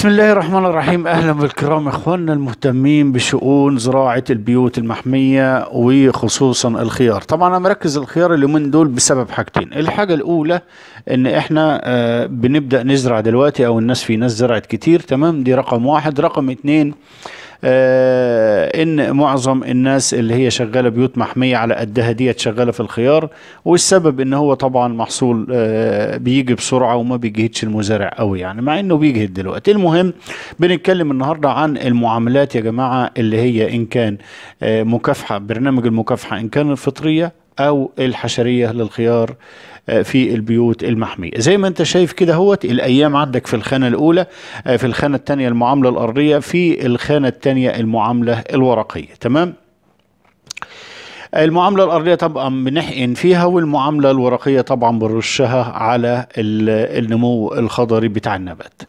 بسم الله الرحمن الرحيم. أهلا بالكرام إخواننا المهتمين بشؤون زراعة البيوت المحمية وخصوصا الخيار. طبعا أنا مركز الخيار اليومين دول بسبب حاجتين. الحاجة الأولى إن إحنا آه، بنبدأ نزرع دلوقتي أو الناس في ناس زرعت كتير تمام؟ دي رقم واحد. رقم اتنين إن معظم الناس اللي هي شغالة بيوت محمية على قدها ديت شغالة في الخيار والسبب إن هو طبعا محصول آه بيجي بسرعة وما بيجهدش المزارع قوي يعني مع إنه بيجهد دلوقتي. المهم بنتكلم النهارده عن المعاملات يا جماعة اللي هي إن كان آه مكافحة برنامج المكافحة إن كان الفطرية أو الحشرية للخيار آه، في البيوت المحمية. زي ما أنت شايف كده هوت الأيام عندك في الخانة الأولى آه، في الخانة الثانية المعاملة الأرضية في الخانة الثانية المعاملة الورقية. تمام؟ المعاملة الأرضية طبعا بنحقن فيها والمعاملة الورقية طبعا بنرشها على ال- النمو الخضري بتاع النبات.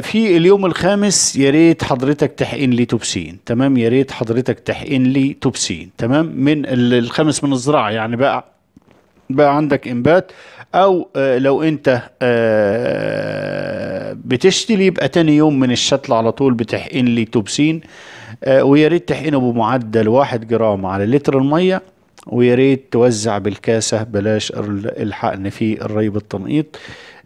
في اليوم الخامس يا ريت حضرتك تحقن لي توبسين تمام؟ يا ريت حضرتك تحقن لي توبسين تمام؟ من ال- الخامس من الزراعة يعني بقى بقى عندك إنبات أو آه، لو أنت آه، بتشتري يبقى تاني يوم من الشتل على طول بتحقن لي توبسين آه، ويا ريت تحقنه بمعدل واحد جرام على لتر المية ويا ريت توزع بالكاسة بلاش ال- الحقن في الري بالتنقيط. آه،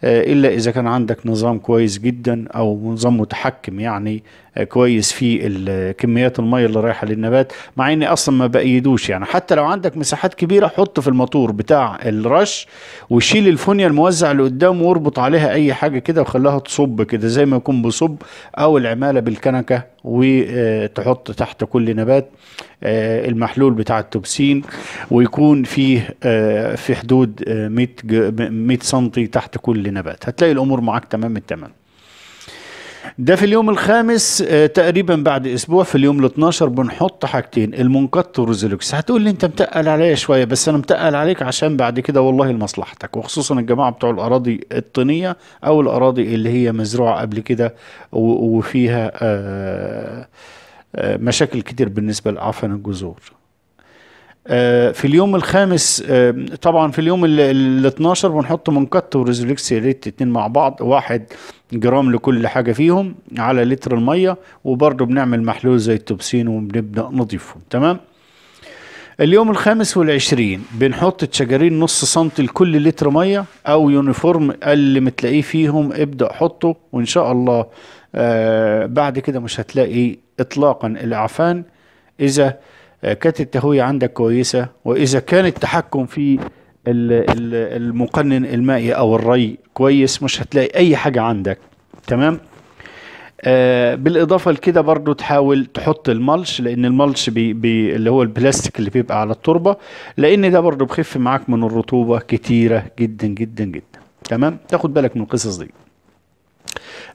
إلا إذا كان عندك نظام كويس جدا أو نظام متحكم يعني آه، كويس في كميات الميه اللي رايحة للنبات مع إني أصلا ما بأيدوش يعني. حتى لو عندك مساحات كبيرة حط في الموتور بتاع الرش وشيل الفونيا الموزع اللي قدام واربط عليها أي حاجة كده وخليها تصب كده زي ما يكون بصب أو العمالة بالكنكة وتحط تحت كل نبات آه، المحلول بتاع التوبسين ويكون فيه آه، في حدود آه، 100 ج- 100 سنتي تحت كل نبات. هتلاقي الأمور معاك تمام التمام ده في اليوم الخامس آه، تقريبا بعد أسبوع في اليوم ال 12 بنحط حاجتين المنقط والريزولوكس هتقول لي أنت متقل عليا شوية بس أنا متقل عليك عشان بعد كده والله لمصلحتك. وخصوصا الجماعة بتوع الأراضي الطينية أو الأراضي اللي هي مزروعة قبل كده وفيها آه، آه، مشاكل كتير بالنسبة لعفن الجذور. في اليوم الخامس آه، طبعا في اليوم ال- ال 12 بنحط مونكت وريزوليكس ريت اتنين مع بعض واحد جرام لكل حاجة فيهم على لتر المية وبرضه بنعمل محلول زي التوبسين وبنبدأ نضيفهم تمام؟ اليوم الخامس والعشرين بنحط تاشيجارين نص سنتي لكل لتر مية أو يونيفورم اللي متلاقيه فيهم ابدأ حطه وإن شاء الله آه بعد كده مش هتلاقي اطلاقا الأعفان. إذا آه، كانت التهوية عندك كويسة وإذا كان التحكم في ال- ال- المقنن المائي أو الري كويس مش هتلاقي أي حاجة عندك. تمام؟ آه بالإضافة لكده برضو تحاول تحط الملش لأن الملش بي بي اللي هو البلاستيك اللي بيبقى على التربة لأن ده برضو بخف معاك من الرطوبة كتيرة جدا جدا جدا. تمام؟ تاخد بالك من القصص دي.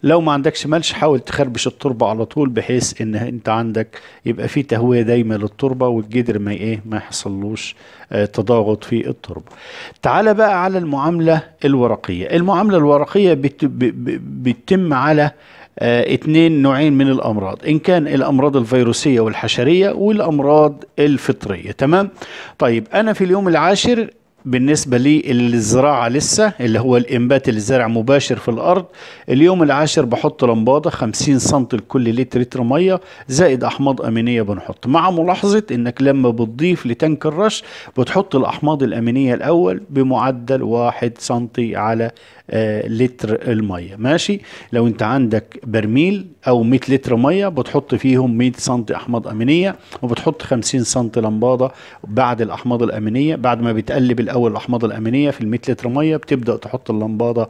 لو ما عندكش ملش حاول تخربش التربة على طول بحيث إن أنت عندك يبقى في تهوية دايمه للتربة والجدر ما إيه ما يحصلوش آه، تضاغط في التربة. تعال بقى على المعاملة الورقية. المعاملة الورقية بتتم على آه، اتنين نوعين من الأمراض. إن كان الأمراض الفيروسية والحشرية والأمراض الفطرية. تمام؟ طيب أنا في اليوم العاشر بالنسبة للزراعة لسه اللي هو الإنبات اللي زرع مباشر في الأرض. اليوم العاشر بحط لمبادة 50 سم لكل لتر لتر مية زائد أحماض أمينية بنحط. مع ملاحظة إنك لما بتضيف لتنك الرش بتحط الأحماض الأمينية الأول بمعدل واحد سنتي على لتر المية. ماشي؟ لو انت عندك برميل أو 100 لتر مية بتحط فيهم 100 سنتي أحماض أمينية وبتحط 50 سنتي لمبادة بعد الأحماض الأمينية. بعد ما بتقلب الأول الأحماض الأمينية في ال 100 لتر مية بتبدأ تحط اللمبادة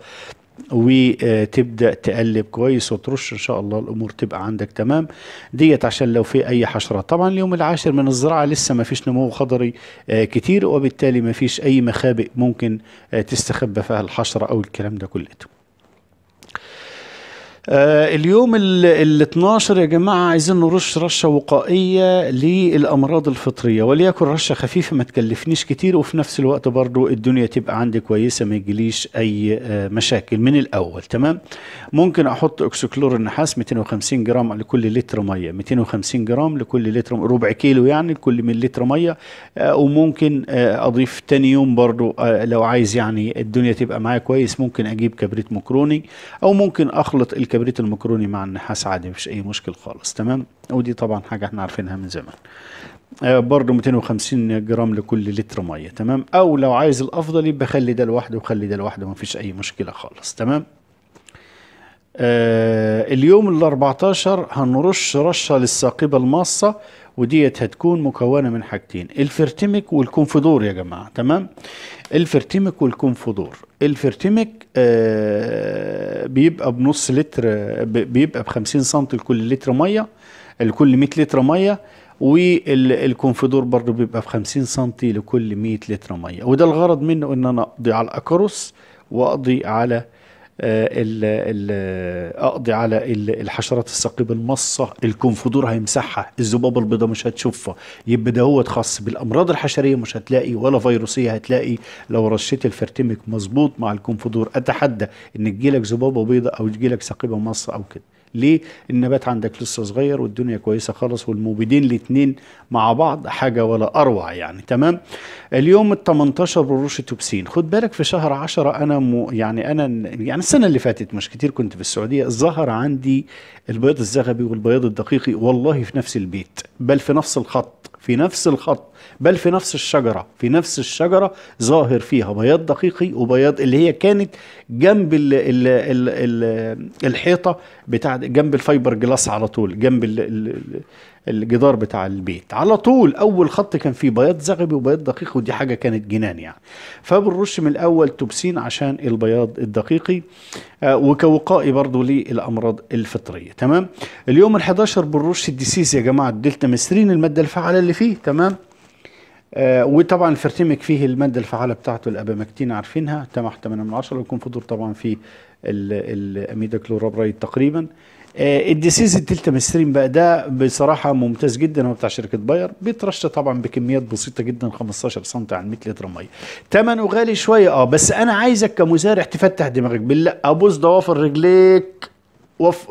وتبدأ تقلب كويس وترش إن شاء الله الأمور تبقى عندك تمام. ديت عشان لو في أي حشرات طبعا اليوم العاشر من الزراعة لسه ما فيش نمو خضري آه، كتير وبالتالي ما فيش أي مخابئ ممكن آه، تستخبى فيها الحشرة أو الكلام ده كله. آه اليوم ال ال 12 يا جماعة عايزين نرش رشة وقائية للأمراض الفطرية وليكن رشة خفيفة ما تكلفنيش كتير وفي نفس الوقت برضو الدنيا تبقى عندي كويسة ما يجيليش أي آه مشاكل من الأول تمام؟ ممكن أحط أوكسي كلور النحاس 250 جرام لكل لتر مية 250 جرام لكل لتر ربع كيلو يعني لكل من لتر مية آه وممكن آه أضيف تاني يوم برضو آه لو عايز يعني الدنيا تبقى معايا كويس ممكن أجيب كبريت ميكروني أو ممكن أخلط الكبريت الميكروني مع النحاس عادي مفيش أي مشكل خالص. تمام؟ ودي طبعا حاجة إحنا عارفينها من زمان. آه برضه 250 جرام لكل لتر مية. تمام؟ أو لو عايز الأفضل يبقى خلي ده لوحده وخلي ده لوحده مفيش أي مشكلة خالص. تمام؟ اليوم ال 14 هنرش رشة للساقبه الماصه وديت هتكون مكونة من حاجتين الفرتمك والكونفدور يا جماعة تمام؟ الفرتمك والكونفدور الفرتمك آه بيبقى بنص لتر بيبقى ب 50 سم لكل لتر مية لكل 100 لتر مية والكونفدور برضو بيبقى ب 50 سم لكل 100 لتر مية. وده الغرض منه إن أنا أقضي على الأكروس وأقضي على آه، أقضي على ال- الحشرات الثقيبه المصة الكونفدور هيمسحها الذبابه البيضاء مش هتشوفها. يبقى ده هو خاص بالأمراض الحشرية مش هتلاقي ولا فيروسية هتلاقي لو رشيت الفرتمك مظبوط مع الكونفدور أتحدى إن تجيلك ذبابه بيضاء أو تجيلك ثقيبه مصة أو كده. ليه؟ النبات عندك لسه صغير والدنيا كويسة خالص والمبيدين الاثنين مع بعض حاجة ولا أروع يعني تمام؟ اليوم ال 18 بالرش توبسين. خد بالك في شهر 10 أنا م... يعني أنا يعني السنة اللي فاتت مش كتير كنت في السعودية ظهر عندي البياض الزغبي والبياض الدقيقي والله في نفس البيت بل في نفس الخط. في نفس الخط بل في نفس الشجرة في نفس الشجرة ظاهر فيها بياض دقيقي وبياض اللي هي كانت جنب ال ال ال ال الحيطة بتاع جنب الفايبر جلاس على طول جنب ال ال الجدار بتاع البيت. على طول أول خط كان فيه بياض زغبي وبياض دقيقي ودي حاجة كانت جنان يعني. فبنرش من الأول توبسين عشان البياض الدقيقي آه وكوقائي برضو للأمراض الفطرية. تمام؟ اليوم ال11 بنرش الديسيز يا جماعة الدلتا مثرين المادة الفعالة اللي فيه. تمام؟ آه وطبعا الفرتمك فيه المادة الفعالة بتاعته الأبامكتين عارفينها. تمح 8 من 10 والكونفيدور طبعا فيه الاميدا كلوبرايد تقريبا. الديسيز الدلتا مثرين بقى ده بصراحة ممتاز جدا هو بتاع شركة باير بيترش طبعا بكميات بسيطة جدا 15 سم عن 100 لتر مية. ثمنه غالي شوية آه بس أنا عايزك كمزارع تفتح دماغك بالله. أبوس ضوافر رجليك وف...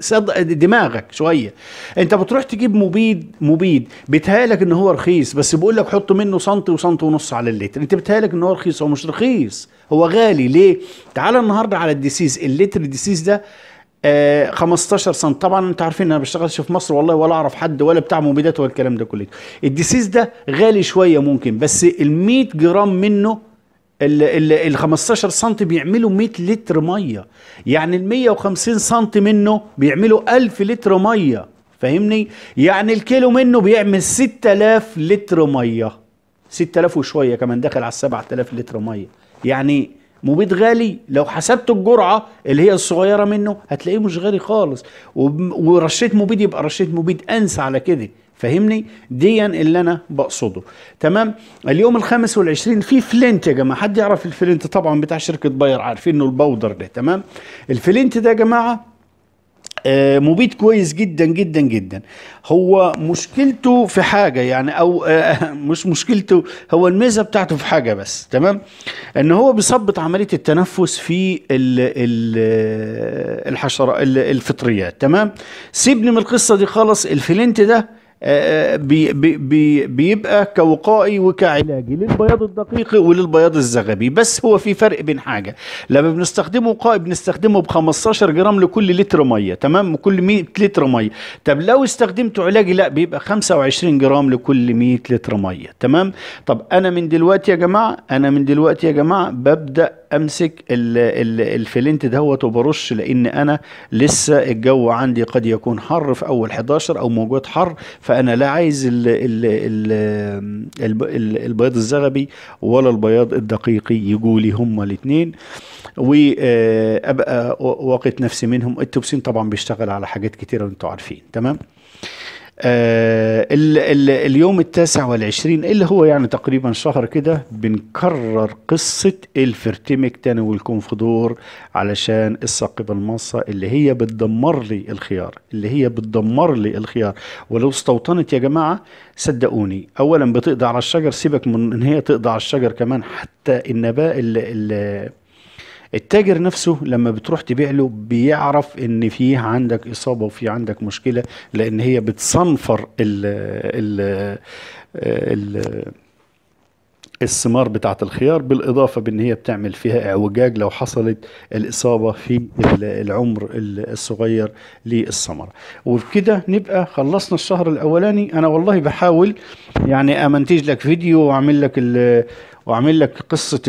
صدق دماغك شوية. أنت بتروح تجيب مبيد مبيد بيتهيألك إن هو رخيص بس بيقول لك حط منه سنتي وسنتي ونص على اللتر. أنت بيتهيألك إن هو رخيص هو مش رخيص هو غالي. ليه؟ تعال النهارده على الديسيز اللتر الديسيز ده آه 15 سم طبعا انت عارفين أنا بشتغلش في مصر والله ولا أعرف حد ولا بتاع مبيدات ولا الكلام ده كله. الديسيز ده غالي شوية ممكن بس ال 100 جرام منه ال 15 سم بيعملوا 100 لتر مية. يعني ال 150 سم منه بيعملوا 1000 لتر مية. فاهمني؟ يعني الكيلو منه بيعمل 6000 لتر مية. 6000 وشوية كمان داخل على 7000 لتر مية. يعني مبيد غالي. لو حسبت الجرعة اللي هي الصغيرة منه هتلاقيه مش غالي خالص. ورشيت مبيد يبقى رشيت مبيد انسى على كده. فاهمني؟ ديا اللي أنا بقصده. تمام؟ اليوم الخامس والعشرين في فلنت يا جماعة. حد يعرف الفلنت طبعا بتاع شركة باير؟ عارفين إنه البودر ده. تمام؟ الفلنت ده يا جماعة مبيد كويس جدا جدا جدا. هو مشكلته في حاجة يعني أو آه مش مشكلته هو الميزة بتاعته في حاجة بس تمام؟ إن هو بيثبط عملية التنفس في ال ال الحشرة الفطريات تمام؟ سيبني من القصة دي خالص الفلنت ده بي بي بيبقى كوقائي وكعلاجي للبياض الدقيقي وللبياض الزغبي. بس هو في فرق بين حاجة. لما بنستخدمه وقائي بنستخدمه ب 15 جرام لكل لتر مية تمام؟ كل 100 لتر مية. طب لو استخدمته علاجي لا بيبقى 25 جرام لكل 100 لتر مية تمام؟ طب أنا من دلوقتي يا جماعة أنا من دلوقتي يا جماعة ببدأ أمسك ال ال الفلنت دهوت وبرش لأن أنا لسه الجو عندي قد يكون حر في أول 11 أو موجود حر فأنا لا عايز ال ال ال ال البياض الزغبي ولا البياض الدقيقي يجوا لي هما الاثنين وابقى واقت نفسي منهم. التوبسين طبعا بيشتغل على حاجات كتيرة أنتوا عارفين. تمام؟ آه ال ال اليوم التاسع والعشرين اللي هو يعني تقريبا شهر كده بنكرر قصة الفرتمك تاني والكونفدور علشان الثقب الماصة اللي هي بتدمر لي الخيار اللي هي بتدمر لي الخيار. ولو استوطنت يا جماعة صدقوني أولا بتقضي على الشجر سيبك من إن هي تقضي على الشجر كمان حتى النبات ال التاجر نفسه لما بتروح تبيع له بيعرف إن فيه عندك إصابة وفي عندك مشكلة لأن هي بتصنفر ال ال ال الثمار بتاعت الخيار بالإضافة بأن هي بتعمل فيها إعوجاج لو حصلت الإصابة في ال- العمر ال- الصغير للثمرة وبكده نبقى خلصنا الشهر الأولاني. أنا والله بحاول يعني أمنتج لك فيديو وأعمل لك وأعمل لك قصة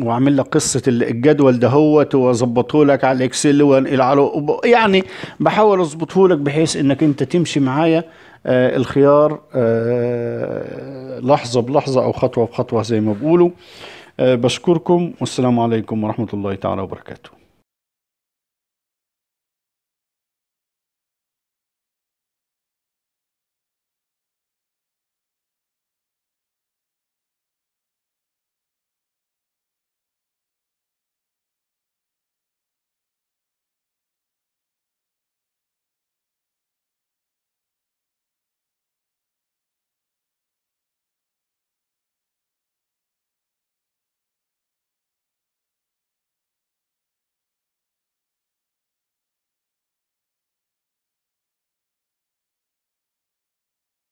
واعمل لك قصة الجدول دهوت واظبطه لك على الإكسل وانقل على يعني بحاول أظبطه لك بحيث إنك أنت تمشي معايا آه الخيار آه لحظة بلحظة أو خطوة بخطوة زي ما بيقولوا. آه بشكركم والسلام عليكم ورحمة الله تعالى وبركاته.